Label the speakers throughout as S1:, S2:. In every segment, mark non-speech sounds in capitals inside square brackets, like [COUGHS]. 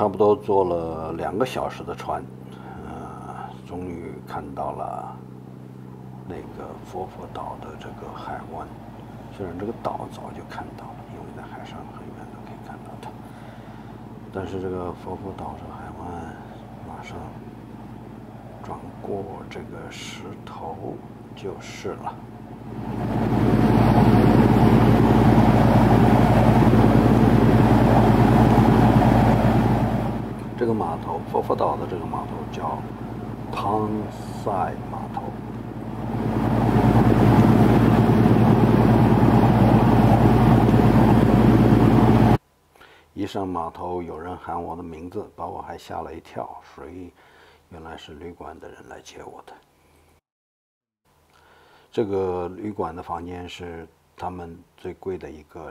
S1: 差不多坐了两个小时的船，呃，终于看到了那个佛佛岛的这个海湾。虽然这个岛早就看到了，因为在海上很远都可以看到它，但是这个佛佛岛这个海湾马上转过这个石头就是了。这个码头，佛佛岛的这个码头叫汤塞码头。一上码头，有人喊我的名字，把我还吓了一跳，谁原来是旅馆的人来接我的。这个旅馆的房间是他们最贵的一个，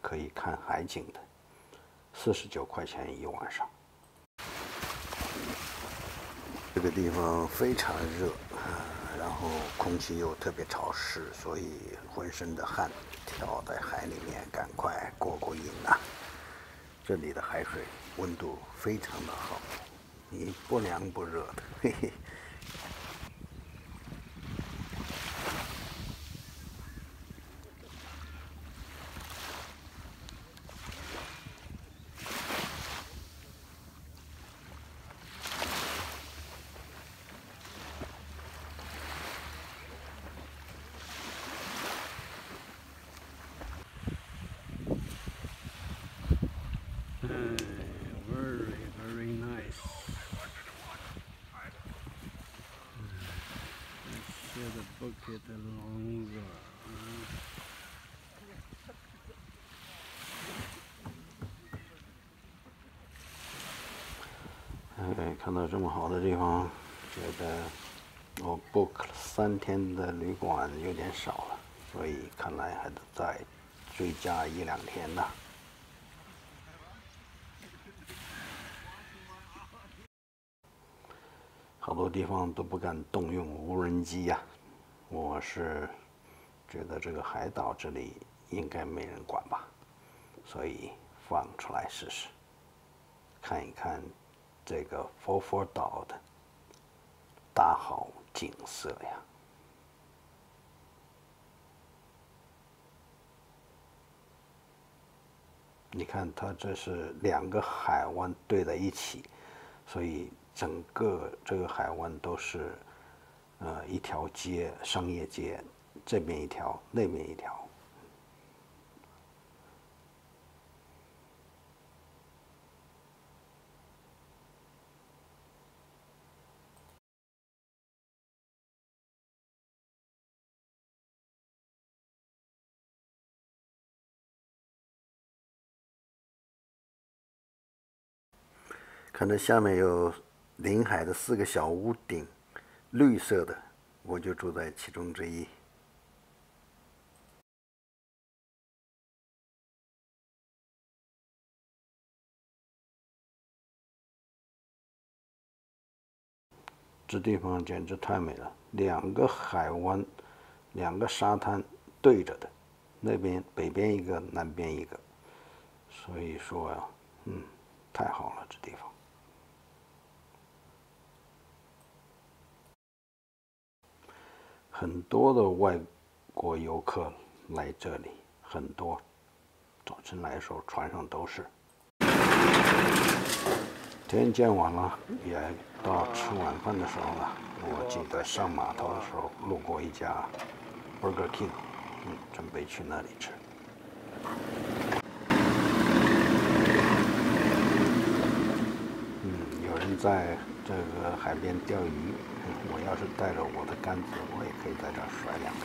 S1: 可以看海景的，四十九块钱一晚上。这个地方非常热，然后空气又特别潮湿，所以浑身的汗跳在海里面，赶快过过瘾啊！这里的海水温度非常的好，你不凉不热的，嘿嘿。看到这么好的地方，觉得我 book 了三天的旅馆有点少了，所以看来还得再追加一两天呢。好多地方都不敢动用无人机呀。我是觉得这个海岛这里应该没人管吧，所以放出来试试，看一看这个佛佛岛的大好景色呀。你看，它这是两个海湾对在一起，所以整个这个海湾都是。呃，一条街，商业街，这边一条，那边一条。看这下面有临海的四个小屋顶。绿色的，我就住在其中之一。这地方简直太美了，两个海湾，两个沙滩对着的，那边北边一个，南边一个，所以说呀，嗯，太好了，这地方。很多的外国游客来这里，很多。早晨来的时候，船上都是。天渐晚了，也到吃晚饭的时候了。我记得上码头的时候路过一家 Burger King，嗯，准备去那里吃。嗯，有人在这个海边钓鱼。我要是带着我的杆子，我也可以在这甩两杆。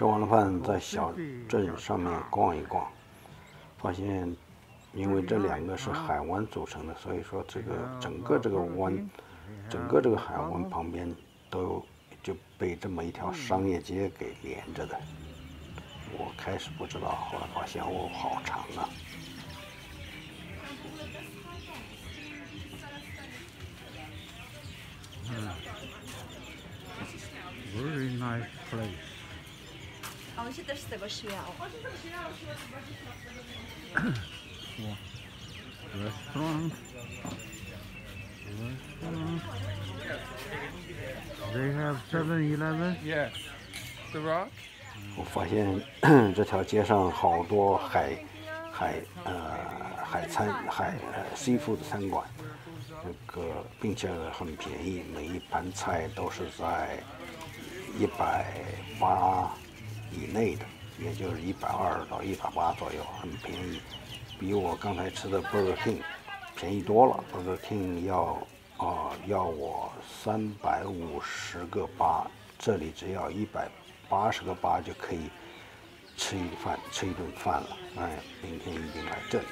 S1: 吃完了饭，在小镇上面逛一逛，发现因为这两个是海湾组成的，所以说这个整个这个湾，整个这个海湾旁边都就被这么一条商业街给连着的。我开始不知道，后来发现哦，好长啊。
S2: Też z tego śmiał.
S3: Restaurant. Restaurant. They have 7-Eleven.
S4: Yes. The Rock?
S1: 我发现这条街上好多海海呃海餐海呃 seafood 餐馆，这个并且很便宜，每一盘菜都是在一百八以内的，也就是一百二到一百八左右，很便宜，比我刚才吃的 Burger King 便宜多了。Burger King 要啊、要我三百五十个八，这里只要一百八十个八就可以吃一饭吃一顿饭了。哎，明天一定来这里。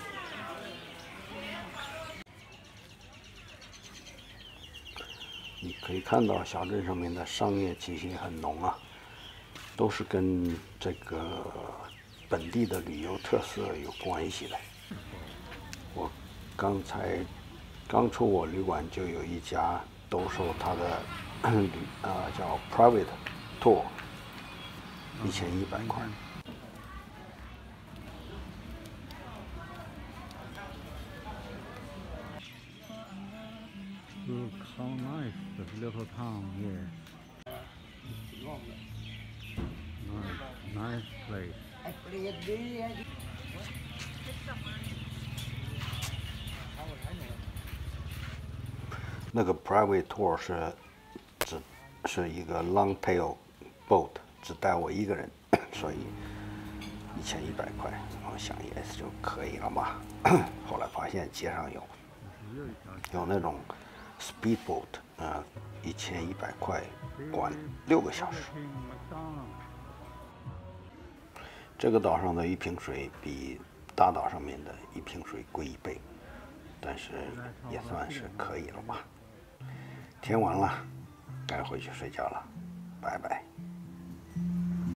S1: 你可以看到小镇上面的商业气息很浓啊，都是跟这个本地的旅游特色有关系的。我刚才刚出我旅馆就有一家兜售他的 [COUGHS] 旅啊、叫 private tour，一千一百块。
S3: Look how nice this little town here.
S1: 那个 private tour 是只是一个 long tail boat，只带我一个人，所以一千一百块，我想也是就可以了嘛。后来发现街上有有那种 speedboat，呃，一千一百块管六个小时。这个岛上的一瓶水比大岛上面的一瓶水贵一倍，但是也算是可以了吧。天晚了，该回去睡觉了，拜拜。